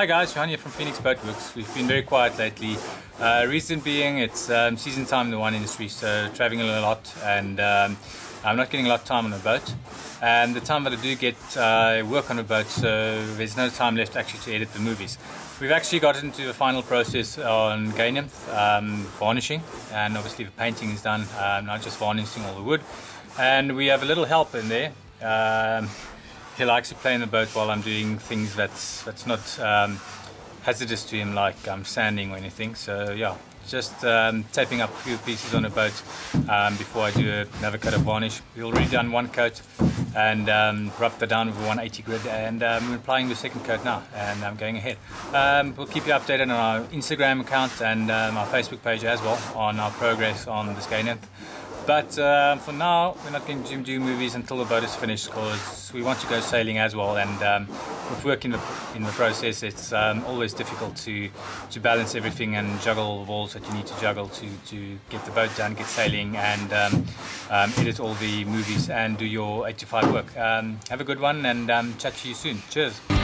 Hi guys, Johan here from Phoenix Boat Worx. We've been very quiet lately. Uh, reason being, it's um, season time in the wine industry, so traveling a lot and um, I'm not getting a lot of time on the boat. And the time that I do get, uh, work on a boat, so there's no time left actually to edit the movies. We've actually got into the final process on Gay Nymph, um, varnishing, and obviously the painting is done, um, not just varnishing all the wood. And we have a little help in there. Um, he likes to play in the boat while I'm doing things that's that's not um, hazardous to him, like um, sanding or anything. So yeah, just um, taping up a few pieces on the boat um, before I do another coat of varnish. We've already done one coat and um, rubbed that down with a 180 grit, and um, we're applying the second coat now, and I'm going ahead. Um, we'll keep you updated on our Instagram account and um, our Facebook page as well on our progress on the Nymph. But uh, for now, we're not going to do movies until the boat is finished because we want to go sailing as well. And um, with work in the, in the process, it's um, always difficult to, to balance everything and juggle the balls that you need to juggle to, to get the boat done, get sailing, and um, um edit all the movies and do your 8 to 5 work. Um, have a good one and um, chat to you soon. Cheers.